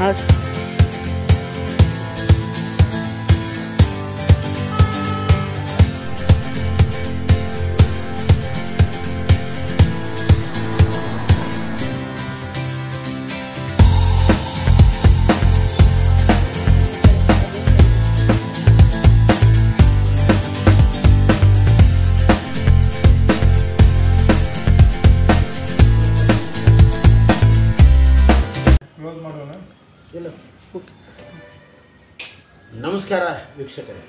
ಹಾಂ ನಮಸ್ಕಾರ ವೀಕ್ಷಕರೇ.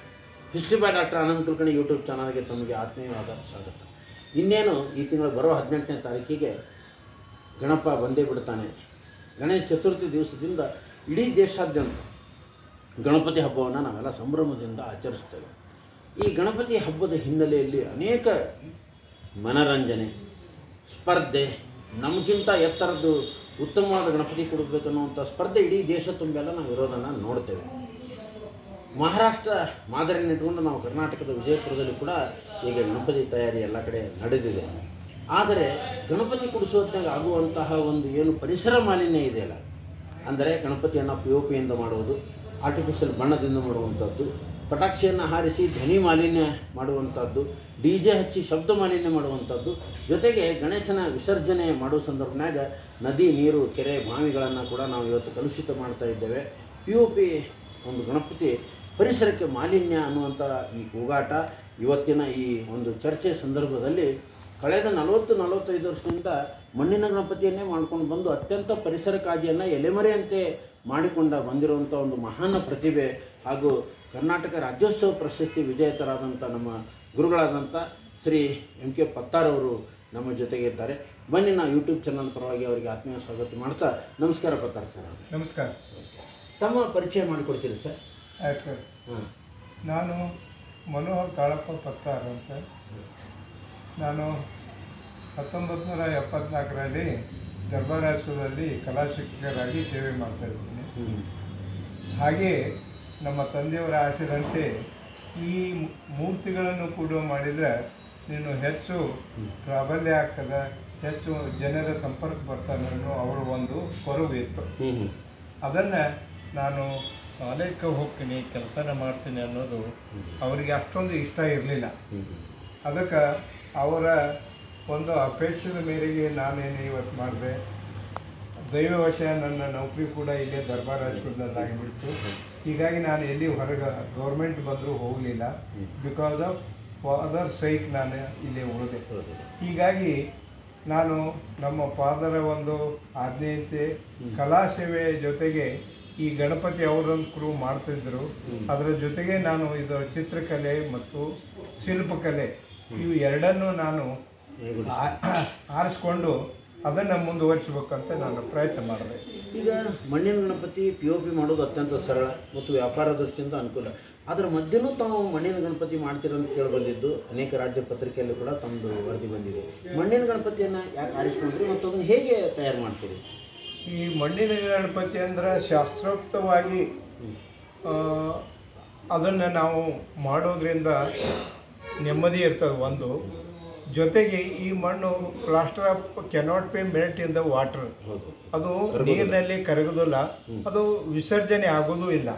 History by doctor Anant Kulkarni YouTube ಚಾನಲ್ಗೆ ತಮಗೆ ಆತ್ಮೀಯವಾದ ಸ್ವಾಗತ. ಇನ್ನೇನು ಈ ತಿಂಗಳು ಬರೋ ಹದಿನೆಂಟನೇ ತಾರೀಕಿಗೆ ಗಣಪ ಬಂದೇ ಬಿಡ್ತಾನೆ ಗಣೇಶ ಚತುರ್ಥಿ ದಿವಸದಿಂದ ಇಡೀ ದೇಶಾದ್ಯಂತ ಗಣಪತಿ ಹಬ್ಬವನ್ನು ನಾವೆಲ್ಲ ಸಂಭ್ರಮದಿಂದ ಆಚರಿಸ್ತೇವೆ. ಈ ಗಣಪತಿ ಹಬ್ಬದ ಹಿನ್ನೆಲೆಯಲ್ಲಿ ಅನೇಕ ಮನರಂಜನೆ, ಸ್ಪರ್ಧೆ, ನಮಗಿಂತ ಎತ್ತರದ್ದು ಉತ್ತಮವಾದ ಗಣಪತಿ ಕೊಡಬೇಕು ಅನ್ನುವಂಥ ಸ್ಪರ್ಧೆ ಇಡೀ ದೇಶ ತುಂಬೆಲ್ಲ ನಾವು ಇರೋದನ್ನು ನೋಡ್ತೇವೆ. ಮಹಾರಾಷ್ಟ್ರ ಮಾದರಿಯನ್ನು ಇಟ್ಕೊಂಡು ನಾವು ಕರ್ನಾಟಕದ ವಿಜಯಪುರದಲ್ಲಿ ಕೂಡ ಈಗ ಗಣಪತಿ ತಯಾರಿ ಎಲ್ಲ ಕಡೆ ನಡೆದಿದೆ. ಆದರೆ ಗಣಪತಿ ಕುಡಿಸೋದ್ನಾಗ ಆಗುವಂತಹ ಒಂದು ಏನು ಪರಿಸರ ಮಾಲಿನ್ಯ ಇದೆಯಲ್ಲ, ಅಂದರೆ ಗಣಪತಿಯನ್ನು ಪಿ ಒ ಪಿಯಿಂದ ಮಾಡುವುದು ಆರ್ಟಿಫಿಷಿಯಲ್ ಬಣ್ಣದಿಂದ ಮಾಡುವಂಥದ್ದು ಪಟಾಕ್ಷಿಯನ್ನು ಹಾರಿಸಿ ಧ್ವನಿ ಮಾಲಿನ್ಯ ಮಾಡುವಂಥದ್ದು ಡಿ ಜೆ ಹಚ್ಚಿ ಶಬ್ದ ಮಾಲಿನ್ಯ ಮಾಡುವಂಥದ್ದು ಜೊತೆಗೆ ಗಣೇಶನ ವಿಸರ್ಜನೆ ಮಾಡುವ ಸಂದರ್ಭನಾಗ ನದಿ, ನೀರು, ಕೆರೆ, ಬಾವಿಗಳನ್ನು ಕೂಡ ನಾವು ಇವತ್ತು ಕಲುಷಿತ ಮಾಡ್ತಾ ಇದ್ದೇವೆ. ಪಿ ಒ ಪಿ ಒಂದು ಗಣಪತಿ ಪರಿಸರಕ್ಕೆ ಮಾಲಿನ್ಯ ಅನ್ನುವಂಥ ಈ ಕೂಗಾಟ ಇವತ್ತಿನ ಈ ಒಂದು ಚರ್ಚೆ ಸಂದರ್ಭದಲ್ಲಿ ಕಳೆದ ನಲವತ್ತು, ನಲವತ್ತೈದು ವರ್ಷದಿಂದ ಮಣ್ಣಿನ ಗಣಪತಿಯನ್ನೇ ಮಾಡ್ಕೊಂಡು ಬಂದು ಅತ್ಯಂತ ಪರಿಸರ ಕಾಜಿಯನ್ನು ಎಲೆಮರೆಯಂತೆ ಮಾಡಿಕೊಂಡ ಬಂದಿರುವಂಥ ಒಂದು ಮಹಾನ್ ಪ್ರತಿಭೆ ಹಾಗೂ ಕರ್ನಾಟಕ ರಾಜ್ಯೋತ್ಸವ ಪ್ರಶಸ್ತಿ ವಿಜೇತರಾದಂಥ ನಮ್ಮ ಗುರುಗಳಾದಂಥ ಶ್ರೀ ಎಂ ಕೆ ಪತ್ತಾರವರು ನಮ್ಮ ಜೊತೆಗೆ ಇದ್ದಾರೆ. ಬನ್ನಿ ನಾವು ಯೂಟ್ಯೂಬ್ ಚಾನಲ್ ಪರವಾಗಿ ಅವರಿಗೆ ಆತ್ಮೀಯ ಸ್ವಾಗತ ಮಾಡ್ತಾ ನಮಸ್ಕಾರ ಪತ್ತಾರ ಸರ್ ನಮಸ್ಕಾರ. ತಮ್ಮ ಪರಿಚಯ ಮಾಡಿಕೊಡ್ತೀರಿ ಸರ್? ಆಯ್ತು ಸರ್. ಹಾಂ. ನಾನು ಮನೋಹರ್ ಕಾಳಪ್ಪ ಪತ್ತಾರ್ ಅಂತ. ನಾನು ಹತ್ತೊಂಬತ್ತು ನೂರ ಎಪ್ಪತ್ನಾಲ್ಕರಲ್ಲಿ ಕಲಾ ಶಿಕ್ಷಕರಾಗಿ ಸೇವೆ ಮಾಡ್ತಾ ಇದ್ದೀನಿ. ಹಾಗೆಯೇ ಹಾಗೆ ನಮ್ಮ ತಂದೆಯವರ ಆಸೆದಂತೆ ಈ ಮೂರ್ತಿಗಳನ್ನು ಕೂಡ ಮಾಡಿದರೆ ನೀನು ಹೆಚ್ಚು ಪ್ರಾಬಲ್ಯ ಆಗ್ತದೆ ಹೆಚ್ಚು ಜನರ ಸಂಪರ್ಕ ಬರ್ತಾನೆ ಅವರ ಒಂದು ಕೊರವು ಇತ್ತು. ಹ್ಞೂ ಹ್ಞೂ ಅದನ್ನು ನಾನು ಕಾಲೇಜ್ಗೆ ಹೋಗ್ತೀನಿ ಕೆಲಸನ ಮಾಡ್ತೀನಿ ಅನ್ನೋದು ಅವರಿಗೆ ಅಷ್ಟೊಂದು ಇಷ್ಟ ಇರಲಿಲ್ಲ. ಅದಕ್ಕೆ ಅವರ ಒಂದು ಅಪೇಕ್ಷೆಯ ಮೇರೆಗೆ ನಾನೇನು ಇವತ್ತು ಮಾಡಿದೆ? ದೈವವಶ ನನ್ನ ನೌಕರಿ ಕೂಡ ಇಲ್ಲೇ ದರ್ಬಾರ್ ರಾಜಕೀಯದಲ್ಲಿ ಆಗಿಬಿಡ್ತು. ಹೀಗಾಗಿ ನಾನು ಎಲ್ಲಿ ಹೊರಗೆ ಗೌರ್ಮೆಂಟ್ ಬಂದರೂ ಹೋಗಲಿಲ್ಲ. ಬಿಕಾಸ್ ಆಫ್ ಫಾದರ್ ಸೈಕ್ ನಾನು ಇಲ್ಲಿ ಉಳಿದೆ. ಹೀಗಾಗಿ ನಾನು ನಮ್ಮ ಫಾದರ ಒಂದು ಆಜ್ಞೆಯಂತೆ ಕಲಾ ಸೇವೆಯ ಜೊತೆಗೆ ಈ ಗಣಪತಿ ಅವರೊಂದು ಕ್ರೂ ಮಾಡ್ತಿದ್ರು. ಅದರ ಜೊತೆಗೆ ನಾನು ಇದು ಚಿತ್ರಕಲೆ ಮತ್ತು ಶಿಲ್ಪಕಲೆ ಇವು ಎರಡನ್ನೂ ನಾನು ಆರಿಸ್ಕೊಂಡು ಅದನ್ನು ಮುಂದುವರಿಸಬೇಕಂತ ನಾನು ಪ್ರಯತ್ನ ಮಾಡಿದೆ. ಈಗ ಮಣ್ಣಿನ ಗಣಪತಿ ಪಿ ಒ ಪಿ ಮಾಡೋದು ಅತ್ಯಂತ ಸರಳ ಮತ್ತು ವ್ಯಾಪಾರ ದೃಷ್ಟಿಯಿಂದ ಅನುಕೂಲ. ಅದರ ಮಧ್ಯನೂ ತಾವು ಮಣ್ಣಿನ ಗಣಪತಿ ಮಾಡ್ತೀರಂತ ಕೇಳಿ ಬಂದಿದ್ದು ಅನೇಕ ರಾಜ್ಯ ಪತ್ರಿಕೆಯಲ್ಲೂ ಕೂಡ ತಮ್ಮದು ವರದಿ ಬಂದಿದೆ. ಮಣ್ಣಿನ ಗಣಪತಿಯನ್ನು ಯಾಕೆ ಆರಿಸ್ಕೊಂಡ್ರಿ ಮತ್ತು ಅದನ್ನು ಹೇಗೆ ತಯಾರು ಮಾಡ್ತೀರಿ? ಈ ಮಣ್ಣಿನ ಗಣಪತಿ ಅಂದರೆ ಶಾಸ್ತ್ರೋಕ್ತವಾಗಿ ಅದನ್ನು ನಾವು ಮಾಡೋದ್ರಿಂದ ನೆಮ್ಮದಿ ಇರ್ತದೆ ಒಂದು. ಜೊತೆಗೆ ಈ ಮಣ್ಣು plaster of cannot be melt in the water ಅದು ನೀರಿನಲ್ಲಿ ಕರಗೋದಿಲ್ಲ. ಅದು ವಿಸರ್ಜನೆ ಆಗೋದೂ ಇಲ್ಲ.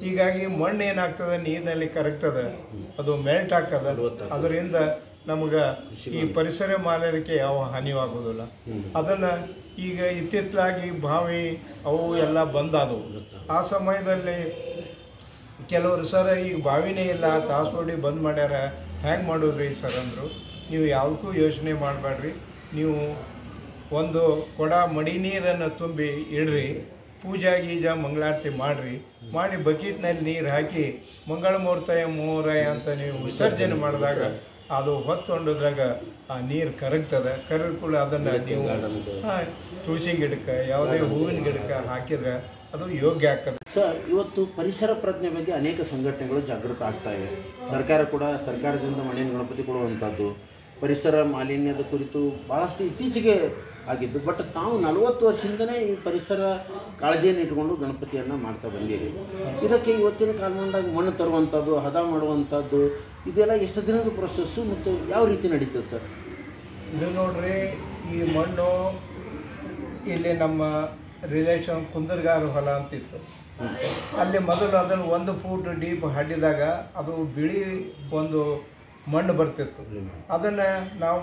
ಹೀಗಾಗಿ ಮಣ್ಣು ಏನಾಗ್ತದೆ? ನೀರಿನಲ್ಲಿ ಕರಗ್ತದೆ. ಅದು ಮೆಲ್ಟ್ ಆಗ್ತದೆ. ಅದರಿಂದ ನಮಗೆ ಈ ಪರಿಸರ ಮಾಲಿನ್ಯಕ್ಕೆ ಯಾವ ಹಾನಿವಾಗೋದಿಲ್ಲ. ಆಗೋದಿಲ್ಲ ಅದನ್ನ ಈಗ ಇತ್ತಿತ್ತಲಾಗಿ ಬಾವಿ ಅವು ಎಲ್ಲ ಬಂದಾದವು. ಆ ಸಮಯದಲ್ಲಿ ಕೆಲವರು ಸರ್ ಈಗ ಬಾವಿನೇ ಇಲ್ಲ. ತಾಸೋಡಿ ಬಂದ್ ಮಾಡ್ಯಾರ. ಹ್ಯಾಂಗೆ ಮಾಡೋದ್ರಿ ಸರ್? ಅಂದರು. ನೀವು ಯಾವುದಕ್ಕೂ ಯೋಚನೆ ಮಾಡಬೇಡ್ರಿ. ನೀವು ಒಂದು ಕೊಡ ಮಡಿ ನೀರನ್ನು ತುಂಬಿ ಇಡ್ರಿ. ಪೂಜಾ ಗೀಜ ಮಂಗಳಾರತಿ ಮಾಡ್ರಿ. ಮಾಡಿ ಬಕೆಟ್ನಲ್ಲಿ ನೀರು ಹಾಕಿ ಮಂಗಳ ಮೂರ್ತಯ ಮೂರಯ ಅಂತ ನೀವು ವಿಸರ್ಜನೆ ಮಾಡಿದಾಗ ಅದು ಹೊತ್ತೊಂಡದಾಗ ಆ ನೀರು ಕರಗ್ತದೆ. ಕರಗ ಕೂಡ ಅದನ್ನು ನೀವು ಹಾ, ತುಳಸಿ ಗಿಡಕ್ಕೆ ಯಾವುದೇ ಹೂವಿನ ಗಿಡಕ್ಕೆ ಹಾಕಿದ್ರೆ ಅದು ಯೋಗ್ಯ ಆಗ್ತದೆ. ಸರ್ ಇವತ್ತು ಪರಿಸರ ಪ್ರಜ್ಞೆ ಬಗ್ಗೆ ಅನೇಕ ಸಂಘಟನೆಗಳು ಜಾಗೃತ ಆಗ್ತಾ ಇವೆ ಸರ್ಕಾರ ಕೂಡ ಸರ್ಕಾರದಿಂದ ಮನೆಯ ಗಣಪತಿ ಕೊಡುವಂಥದ್ದು ಪರಿಸರ ಮಾಲಿನ್ಯದ ಕುರಿತು ಭಾಳಷ್ಟು ಇತ್ತೀಚೆಗೆ ಆಗಿದ್ದು ಬಟ್ ತಾವು ನಲವತ್ತು ವರ್ಷದಿಂದನೇ ಈ ಪರಿಸರ ಕಾಳಜಿಯನ್ನು ಇಟ್ಕೊಂಡು ಗಣಪತಿಯನ್ನು ಮಾಡ್ತಾ ಬಂದಿರಿ ಇದಕ್ಕೆ ಇವತ್ತಿನ ಕಾಲಮಾನದಾಗ ಮಣ್ಣು ತರುವಂಥದ್ದು ಹದ ಮಾಡುವಂಥದ್ದು ಇದೆಲ್ಲ ಎಷ್ಟು ದಿನದ ಪ್ರೊಸೆಸ್ಸು ಮತ್ತು ಯಾವ ರೀತಿ ನಡೀತದೆ ಸರ್? ಇದು ನೋಡ್ರಿ, ಈ ಮಣ್ಣು ಇಲ್ಲಿ ನಮ್ಮ ರಿಲೇಷನ್ ಕುಂದರ್ಗಾರು ಹೊಲ ಅಂತಿತ್ತು. ಅಲ್ಲಿ ಮೊದಲು ಅದನ್ನು ಒಂದು ಫೂಟ್ ಡೀಪ್ ಹಡ್ಡಿದಾಗ ಅದು ಬಿಳಿ ಒಂದು ಮಣ್ಣು ಬರ್ತಿತ್ತು. ಅದನ್ನ ನಾವು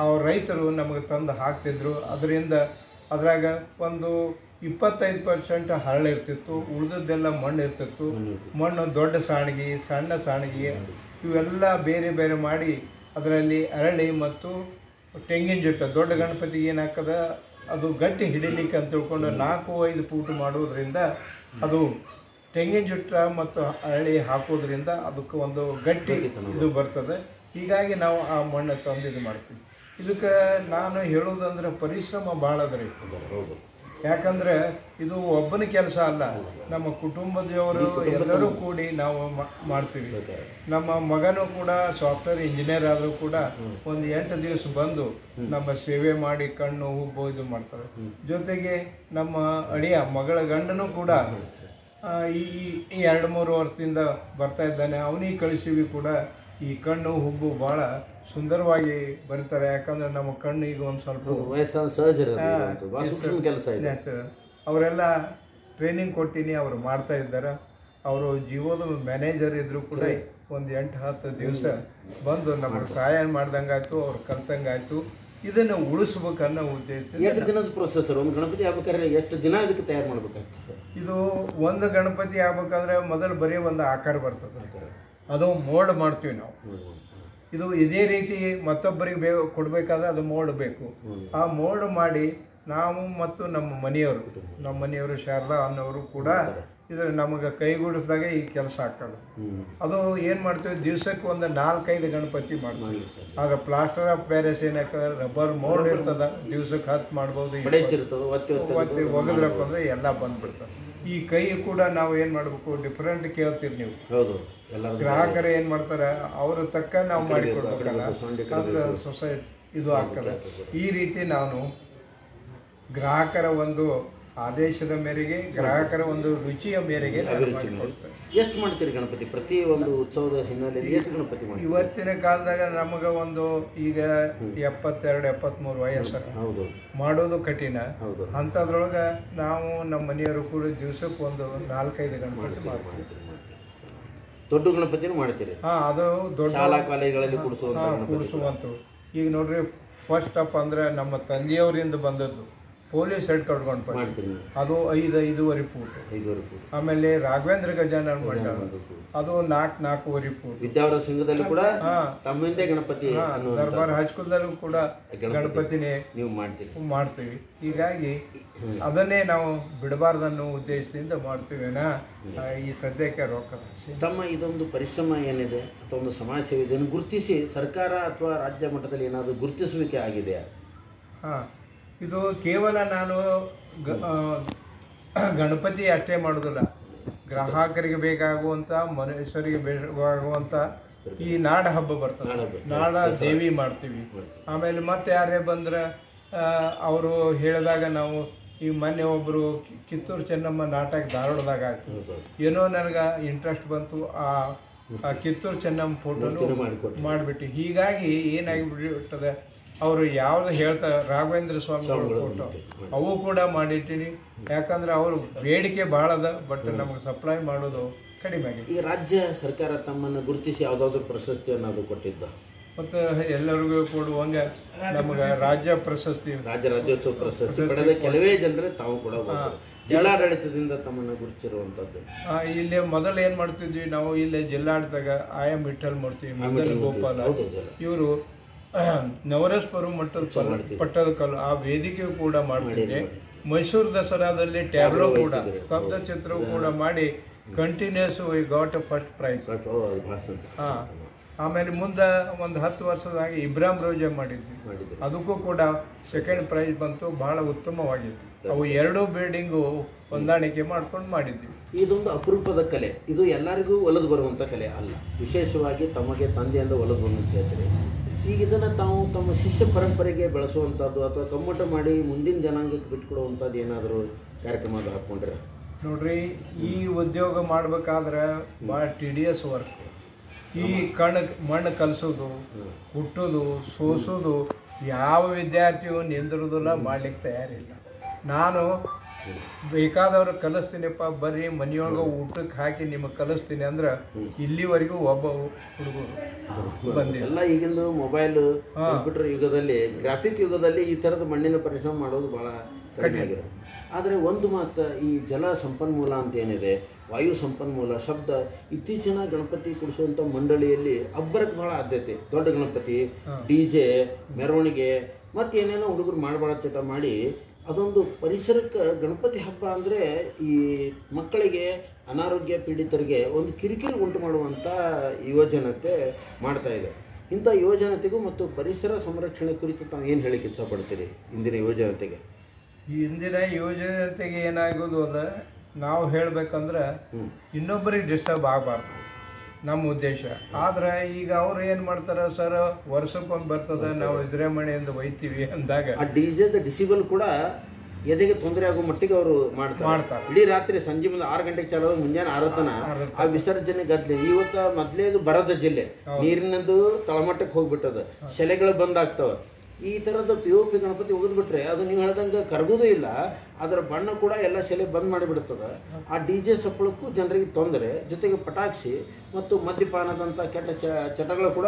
ಆ ರೈತರು ನಮಗೆ ತಂದು ಹಾಕ್ತಿದ್ರು. ಅದರಿಂದ ಅದ್ರಾಗ ಒಂದು ಇಪ್ಪತ್ತೈದು ಪರ್ಸೆಂಟ್ ಹರಳು ಇರ್ತಿತ್ತು. ಉಳಿದದ್ದೆಲ್ಲ ಮಣ್ಣು ಇರ್ತಿತ್ತು. ಮಣ್ಣು ದೊಡ್ಡ ಸಾಣಿಗೆ, ಸಣ್ಣ ಸಾಣಿಗೆ, ಇವೆಲ್ಲ ಬೇರೆ ಬೇರೆ ಮಾಡಿ ಅದರಲ್ಲಿ ಅರಳಿ ಮತ್ತು ತೆಂಗಿನ ಜುಟ್ಟ, ದೊಡ್ಡ ಗಣಪತಿಗೆ ಏನಾಗ್ತದ ಅದು ಗಟ್ಟಿ ಹಿಡಿಲಿಕ್ಕೆ ಅಂತ ತಿಳ್ಕೊಂಡು ನಾಲ್ಕು, ಐದು ಫೂಟ್ ಮಾಡೋದ್ರಿಂದ ಅದು ತೆಂಗಿನ ಜುಟ್ಟ ಮತ್ತು ಅರಳಿ ಹಾಕೋದ್ರಿಂದ ಅದಕ್ಕೆ ಒಂದು ಗಟ್ಟಿ ಇದು ಬರ್ತದೆ. ಹೀಗಾಗಿ ನಾವು ಆ ಮಣ್ಣು ತಂದು ಇದು ಮಾಡ್ತೀವಿ. ಇದಕ್ಕೆ ನಾನು ಹೇಳೋದಂದ್ರೆ ಪರಿಶ್ರಮ ಭಾಳ ಅದ್ರಿ ಯಾಕಂದ್ರೆ ಇದು ಒಬ್ಬನ ಕೆಲಸ ಅಲ್ಲ ನಮ್ಮ ಕುಟುಂಬದವರು ಎಲ್ಲರೂ ಕೂಡಿ ನಾವು ಮಾಡ್ತೀವಿ. ನಮ್ಮ ಮಗನೂ ಕೂಡ ಸಾಫ್ಟ್ವೇರ್ ಇಂಜಿನಿಯರ್ ಆದರೂ ಕೂಡ ಒಂದು ಎಂಟು ದಿವಸ ಬಂದು ನಮ್ಮ ಸೇವೆ ಮಾಡಿ ಕಣ್ಣು ಹುಬ್ಬು ಇದು ಮಾಡ್ತಾರೆ. ಜೊತೆಗೆ ನಮ್ಮ ಅಳಿಯ ಮಗಳ ಗಂಡನೂ ಕೂಡ ಈ ಎರಡು ಮೂರು ವರ್ಷದಿಂದ ಬರ್ತಾ ಇದ್ದಾನೆ. ಅವನಿಗೆ ಕಳಿಸಿವಿ ಕೂಡ. ಈ ಕಣ್ಣು ಹುಬ್ಬು ಬಹಳ ಸುಂದರವಾಗಿ ಬರೀತಾರೆ. ಯಾಕಂದ್ರೆ ನಮ್ಮ ಕಣ್ಣು ಈಗ ಒಂದು ಸ್ವಲ್ಪ ಕೆಲಸ ಅವರೆಲ್ಲ ಟ್ರೈನಿಂಗ್ ಕೊಟ್ಟಿನಿ ಅವರು ಮಾಡ್ತಾ ಇದ್ದಾರೆ. ಅವರು ಜಿಯೋದ ಮ್ಯಾನೇಜರ್ ಇದ್ರು ಕೂಡ ಒಂದು ಎಂಟು ಹತ್ತು ದಿವಸ ಬಂದು ನಮಗೆ ಸಹಾಯ ಮಾಡ್ದಂಗಾಯ್ತು ಅವ್ರು ಕಲ್ತಂಗಾಯ್ತು. ಇದನ್ನು ಉಳಿಸ್ಬೇಕನ್ನೋ ಉದ್ದೇಶದಿಂದ ಎಷ್ಟು ದಿನದ ಪ್ರೊಸೆಸರ್ ಒಂದು ಗಣಪತಿ ಆಗ್ಬೇಕಾದ್ರೆ ಎಷ್ಟು ದಿನ ಇದಕ್ಕೆ ತಯಾರು ಮಾಡ್ಬೇಕಾಗ್ತದೆ ಇದು ಒಂದು ಗಣಪತಿ ಆಗ್ಬೇಕಾದ್ರೆ ಮೊದಲು ಬರೀ ಒಂದು ಆಕಾರ ಬರ್ತದೆ. ಅದು ಮೋಲ್ಡ್ ಮಾಡ್ತೀವಿ ನಾವು. ಇದು ಇದೇ ರೀತಿ ಮತ್ತೊಬ್ಬರಿಗೆ ಬೇ ಕೊಡಬೇಕಾದ್ರೆ ಅದು ಮೋಲ್ಡ್ ಬೇಕು. ಆ ಮೋಲ್ಡ್ ಮಾಡಿ ನಾವು ಮತ್ತು ನಮ್ಮ ಮನೆಯವರು ನಮ್ಮ ಮನೆಯವರು ಶಾರದಾ ಅನ್ನೋರು ಕೂಡ ಇದು ನಮಗೆ ಕೈಗೂಡಿಸಿದಾಗ ಈ ಕೆಲಸ ಆಗ್ತದೆ ಅದು ಏನು ಮಾಡ್ತೀವಿ ದಿವ್ಸಕ್ಕೆ ಒಂದು ನಾಲ್ಕೈದು ಗಣಪತಿ ಮಾಡ್ತೀವಿ. ಆಗ ಪ್ಲಾಸ್ಟರ್ ಆಫ್ ಪ್ಯಾರಿಸ್ ಏನಾಗ್ತದೆ ರಬ್ಬರ್ ಮೋಲ್ಡ್ ಇರ್ತದ ದಿವ್ಸಕ್ಕೆ ಹತ್ತು ಮಾಡ್ಬೋದು ಒತ್ತಿ ಒಗದ್ರಪ್ಪ ಅಂದ್ರೆ ಎಲ್ಲ ಬಂದ್ಬಿಡ್ತದೆ. ಈ ಕೈ ಕೂಡ ನಾವು ಏನು ಮಾಡಬೇಕು ಡಿಫ್ರೆಂಟ್ ಕೇಳ್ತೀರಿ ನೀವು. ಹೌದು ಗ್ರಾಹಕರು ಏನು ಮಾಡ್ತಾರೆ ಅವ್ರ ತಕ್ಕ ನಾವು ಮಾಡಿ ಕೊಡ್ಬೇಕಲ್ಲ. ಸೊಸೈಟಿ ಇದು ಆಗ್ತದೆ. ಈ ರೀತಿ ನಾನು ಗ್ರಾಹಕರ ಒಂದು ಆದೇಶದ ಮೇರೆಗೆ ಗ್ರಾಹಕರ ಒಂದು ರುಚಿಯ ಮೇರೆಗೆ ಎಷ್ಟು ಮಾಡ್ತೀರಿ ಗಣಪತಿ? ಪ್ರತಿ ಒಂದು ಉತ್ಸವದ ಹಿನ್ನೆಲೆಯಲ್ಲಿ ಎಷ್ಟು ಗಣಪತಿ ಮಾಡಿ ಇವತ್ತಿನ ಕಾಲದಾಗ ನಮಗೆ ಒಂದು ಈಗ ಎಪ್ಪತ್ತೆರಡು ಎಪ್ಪತ್ಮೂರು ವಯಸ್ಸು ಹೌದು ಮಾಡೋದು ಕಠಿಣ. ಹೌದು. ಅಂಥದ್ರೊಳಗೆ ನಾವು ನಮ್ಮ ಮನೆಯವರು ಕೂಡ ದಿವಸಕ್ಕೆ ಒಂದು ನಾಲ್ಕೈದು ಗಣಪತಿ ಮಾಡ್ತೀವಿ. ದೊಡ್ಡ ಗಣಪತಿನೂ ಮಾಡ್ತೀರಿ? ಹಾ ಅದು ದೊಡ್ಡ ಶಾಲಾ ಕಾಲೇಜುಗಳಲ್ಲಿ ಕೂಡಿಸುವಂತ ಗಣಪತಿ ಈಗ ನೋಡ್ರಿ ಫಸ್ಟ್ ಅಪ್ ಅಂದ್ರೆ ನಮ್ಮ ತಂದೆಯವರಿಂದ ಬಂದದ್ದು. ಪೊಲೀಸ್ ಹೆಡ್ ಕಟ್ಕೊಂಡು ಅದು ಐದು ಐದೂವರೆ ಫೂಟ್. ಐದುವರೆ ಫೂಟ್. ಆಮೇಲೆ ರಾಘವೇಂದ್ರ ಗಜಾನ ಅದು ನಾಲ್ಕು ನಾಲ್ಕೂವರೆ ಫೂಟ್. ವಿದ್ಯಾವರ ಸಂಘದಲ್ಲಿ ಕೂಡ ತಮ್ಮಿಂದೇ ಗಣಪತಿ ದರ್ಬಾರ್ ಹೈಸ್ಕೂಲ್ದಲ್ಲೂ ಕೂಡ ಗಣಪತಿನೇ ನೀವು ಮಾಡ್ತೀವಿ ಮಾಡ್ತೀವಿ. ಹೀಗಾಗಿ ಅದನ್ನೇ ನಾವು ಬಿಡಬಾರ್ದನ್ನೋ ಉದ್ದೇಶದಿಂದ ಮಾಡ್ತೀವೇನಾ? ಈ ಸದ್ಯಕ್ಕೆ ರೊಕ್ಕ ತಮ್ಮ ಇದೊಂದು ಪರಿಶ್ರಮ ಏನಿದೆ? ಅಥವಾ ಒಂದು ಸಮಾಜ ಸೇವೆ ಇದನ್ನು ಗುರುತಿಸಿ ಸರ್ಕಾರ ಅಥವಾ ರಾಜ್ಯ ಮಟ್ಟದಲ್ಲಿ ಏನಾದರೂ ಗುರುತಿಸುವಿಕೆ ಆಗಿದೆಯಾ? ಹಾ. ಇದು ಕೇವಲ ನಾನು ಗಣಪತಿ ಅಷ್ಟೇ ಮಾಡೋದಿಲ್ಲ. ಗ್ರಾಹಕರಿಗೆ ಬೇಕಾಗುವಂತ ಮನುಷ್ಯರಿಗೆ ಬೇಕಾಗುವಂತ ಈ ನಾಡ ಹಬ್ಬ ಬರ್ತದೆ. ನಾಡ ಸೇವೆ ಮಾಡ್ತೀವಿ. ಆಮೇಲೆ ಮತ್ತೆ ಯಾರೇ ಬಂದ್ರೆ ಅವರು ಹೇಳಿದಾಗ ನಾವು ಈ ಮೊನ್ನೆ ಒಬ್ರು ಕಿತ್ತೂರು ಚೆನ್ನಮ್ಮ ನಾಟಕ ಧಾರವಾಡದಾಗ ಆಯ್ತು. ಏನೋ ನನಗೆ ಇಂಟ್ರೆಸ್ಟ್ ಬಂತು ಆ ಕಿತ್ತೂರು ಚೆನ್ನಮ್ಮ ಫೋಟೋ ಮಾಡಿಬಿಟ್ಟು. ಹೀಗಾಗಿ ಏನಾಗಿಬಿಟ್ಟಿರ್ತದೆ ಅವರು ಯಾವ್ದು ಹೇಳ್ತಾರೆ ರಾಘವೇಂದ್ರ ಸ್ವಾಮಿಗಳ ಫೋಟೋ ಅವು ಕೂಡ ಮಾಡಿಟ್ಟಿನಿ. ಯಾಕಂದ್ರೆ ಅವರು ಬೇಡಿಕೆ ಭಾಳ ಅದ ಬಟ್ ನಮಗೆ ಸಪ್ಲೈ ಮಾಡೋದು ಕಡಿಮೆ ಆಗಿದೆ. ಈ ರಾಜ್ಯ ಸರ್ಕಾರ ತಮ್ಮನ್ನು ಗುರುತಿಸಿ ಯಾವುದಾದ್ರೂ ಪ್ರಶಸ್ತಿ ಅನ್ನೋದು ಕೊಟ್ಟಿದ್ದ? ಮತ್ತು ಎಲ್ಲರಿಗೂ ಕೊಡುವಂಗೆ ನಮಗೆ ರಾಜ್ಯ ಪ್ರಶಸ್ತಿ. ರಾಜ್ಯ ರಾಜ್ಯೋತ್ಸವ ಪ್ರಶಸ್ತಿ ಪಡೆದ ಕೆಲವೇ ಜನರೇ ತಾವು ಕೂಡ. ಜಿಲ್ಲಾಡಳಿತದಿಂದ ತಮ್ಮನ್ನ ಗುರುತಿಸಿರುವಂಥದ್ದು ಇಲ್ಲಿ ಮೊದಲು ಏನ್ ಮಾಡ್ತಿದ್ವಿ ನಾವು ಇಲ್ಲಿ ಜಿಲ್ಲಾಡಳಿತಾಗ ಆಯಾ ವಿಠಲ್ ಮಾಡ್ತೀವಿ ಮಂಗಲ ಗೋಪಾಲ ಇವರು ನವರಸ್ಪರು ಮಟ್ಟದ ಪಟ್ಟದ ಕಲ್ಲು ಆ ವೇದಿಕೆ ಕೂಡ ಮಾಡ್ತಿದ್ದೆ. ಮೈಸೂರು ದಸರಾದಲ್ಲಿ ಟ್ಯಾಬ್ಲೋ ಕೂಡ ಸ್ತಬ್ಧ ಚಿತ್ರವು ಕೂಡ ಮಾಡಿ continues we got first prize ಹಾ. ಆಮೇಲೆ ಮುಂದೆ ಒಂದು ಹತ್ತು ವರ್ಷದಾಗಿ ಇಬ್ರಾಹಿಂ ರೋಜೆ ಮಾಡಿದ್ವಿ. ಅದಕ್ಕೂ ಕೂಡ ಸೆಕೆಂಡ್ ಪ್ರೈಸ್ ಬಂತು ಬಹಳ ಉತ್ತಮವಾಗಿತ್ತು. ಅವು ಎರಡೂ ಬಿಲ್ಡಿಂಗು ಹೊಂದಾಣಿಕೆ ಮಾಡ್ಕೊಂಡು ಮಾಡಿದ್ವಿ. ಇದೊಂದು ಅಪರೂಪದ ಕಲೆ. ಇದು ಎಲ್ಲರಿಗೂ ಒಲದು ಬರುವಂಥ ಕಲೆ ಅಲ್ಲ. ವಿಶೇಷವಾಗಿ ತಮಗೆ ತಂದೆಯಿಂದ ಒಲದು ಬಂದಂತ ಹೇಳ್ತಾರೆ ಈಗ ಇದನ್ನು ತಾವು ತಮ್ಮ ಶಿಷ್ಯ ಪರಂಪರೆಗೆ ಬೆಳೆಸುವಂಥದ್ದು ಅಥವಾ ಕಮ್ಮಟ ಮಾಡಿ ಮುಂದಿನ ಜನಾಂಗಕ್ಕೆ ಬಿಟ್ಕೊಡುವಂಥದ್ದು ಏನಾದರೂ ಕಾರ್ಯಕ್ರಮ ಹಾಕ್ಕೊಂಡ್ರೆ ನೋಡ್ರಿ ಈ ಉದ್ಯೋಗ ಮಾಡ್ಬೇಕಾದ್ರೆ ಭಾಳ ಟಿಡಿಯಸ್ ವರ್ಕ್ ಈ ಕಣ್ಣು ಮಣ್ಣು ಕಲಿಸೋದು ಹುಟ್ಟೋದು ಸೋಸೋದು ಯಾವ ವಿದ್ಯಾರ್ಥಿಯು ನಿಂದಿರೋದಿಲ್ಲ ಮಾಡ್ಲಿಕ್ಕೆ ತಯಾರಿಲ್ಲ. ನಾನು ಬೇಕಾದವ್ರು ಕಲಿಸ್ತೀನಿಪ್ಪ ಬರ್ರಿ ಮನಿಯೊಳಗ ಊಟಕ್ಕೆ ಹಾಕಿ ನಿಮಗೆ ಕಲಿಸ್ತೀನಿ ಅಂದ್ರೆ ಇಲ್ಲಿವರೆಗೂ ಒಬ್ಬ ಹುಡುಗರು ಎಲ್ಲ ಈಗಿಂದು ಮೊಬೈಲ್ ಕಂಪ್ಯೂಟರ್ ಯುಗದಲ್ಲಿ ಗ್ರಾಫಿಕ್ ಯುಗದಲ್ಲಿ ಈ ಥರದ ಮಣ್ಣಿನ ಪರಿಶ್ರಮ ಮಾಡೋದು ಬಹಳ ಕಡಿಮೆ ಆಗಿರೋದು ಆದರೆ ಒಂದು ಮಾತು ಈ ಜಲ ಸಂಪನ್ಮೂಲ ಅಂತ ಏನಿದೆ ವಾಯು ಸಂಪನ್ಮೂಲ ಶಬ್ದ ಇತ್ತೀಚಿನ ಗಣಪತಿ ಕುಡಿಸುವಂಥ ಮಂಡಳಿಯಲ್ಲಿ ಅಬ್ಬರಕ್ಕೆ ಬಹಳ ಆದ್ಯತೆ. ದೊಡ್ಡ ಗಣಪತಿ ಡಿ ಜೆ ಮೆರವಣಿಗೆ ಮತ್ತೇನೇನೋ ಹುಡುಗರು ಮಾಡಬಾರ ಚಟ ಮಾಡಿ ಅದೊಂದು ಪರಿಸರಕ್ಕೆ ಗಣಪತಿ ಹಬ್ಬ ಅಂದರೆ ಈ ಮಕ್ಕಳಿಗೆ ಅನಾರೋಗ್ಯ ಪೀಡಿತರಿಗೆ ಒಂದು ಕಿರಿಕಿರಿ ಉಂಟು ಮಾಡುವಂಥ ಯುವಜನತೆ ಮಾಡ್ತಾ ಇದೆ. ಇಂಥ ಯುವಜನತೆಗೂ ಮತ್ತು ಪರಿಸರ ಸಂರಕ್ಷಣೆ ಕುರಿತು ತಾವು ಏನು ಹೇಳಿಕ್ಕೆ ಇಷ್ಟಪಡ್ತೀರಿ ಇಂದಿನ ಯುವಜನತೆಗೆ? ಈ ಇಂದಿನ ಯುವಜನತೆಗೆ ಏನಾಗೋದು ಅದ ನಾವು ಹೇಳಬೇಕಂದ್ರೆ ಇನ್ನೊಬ್ಬರಿಗೆ ಡಿಸ್ಟರ್ಬ್ ಆಗಬಾರ್ದು. ನಮ್ಮ ಉದ್ದೇಶ. ಆದ್ರೆ ಈಗ ಅವ್ರು ಏನ್ ಮಾಡ್ತಾರ ಸರ್ ವರ್ಷಕ್ಕೊಂದು ಬರ್ತದ ನಾವು ಇದ್ರೆ ಮಣಿಯಿಂದ ಒಯ್ತೀವಿ ಅಂದಾಗ ಆ ಡಿ ಜೆದ ಡಿಸಿಬಲ್ ಕೂಡ ಎದೆಗೆ ತೊಂದರೆ ಆಗೋ ಮಟ್ಟಿಗೆ ಅವರು ಮಾಡ್ತಾರೆ. ಇಡೀ ರಾತ್ರಿ ಸಂಜೆ ಮುಂದೆ ಆರು ಗಂಟೆಗೆ ಚಾಲು ಮುಂಜಾನೆ ಆರು ತನ ಆ ವಿಸರ್ಜನೆ ಗದ್ದೆ ಇವತ್ತ ಮೊದ್ಲೇದು ಬರದ ಜಿಲ್ಲೆ. ನೀರಿನದು ತಳಮಟ್ಟಕ್ಕೆ ಹೋಗ್ಬಿಟ್ಟದ ಶೆಲೆಗಳು ಬಂದಾಗ್ತಾವ. ಈ ತರದ ಪಿ ಒ ಪಿ ಗಣಪತಿ ಒಗೆದ್ಬಿಟ್ರೆ ಅದು ನೀವು ಹೇಳ್ದಂಗೆ ಕರಗೋದೂ ಇಲ್ಲ. ಅದರ ಬಣ್ಣ ಕೂಡ ಎಲ್ಲ ಸೆಲೆ ಬಂದ್ ಮಾಡಿಬಿಡ್ತದೆ. ಆ ಡಿ ಜೆ ಸಪ್ಪಳಕ್ಕೂ ಜನರಿಗೆ ತೊಂದರೆ. ಜೊತೆಗೆ ಪಟಾಕ್ಷಿ ಮತ್ತು ಮದ್ಯಪಾನದಂಥ ಕೆಟ್ಟ ಚಟಗಳು ಕೂಡ